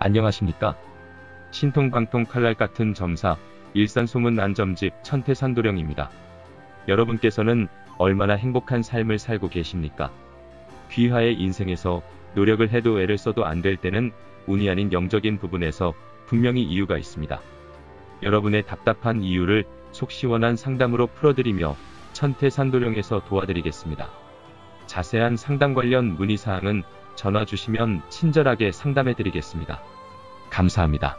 안녕하십니까? 신통방통 칼날 같은 점사, 일산 소문 안점집 천태산도령입니다. 여러분께서는 얼마나 행복한 삶을 살고 계십니까? 귀하의 인생에서 노력을 해도 애를 써도 안 될 때는 운이 아닌 영적인 부분에서 분명히 이유가 있습니다. 여러분의 답답한 이유를 속 시원한 상담으로 풀어드리며 천태산도령에서 도와드리겠습니다. 자세한 상담 관련 문의사항은 전화 주시면 친절하게 상담해 드리겠습니다. 감사합니다.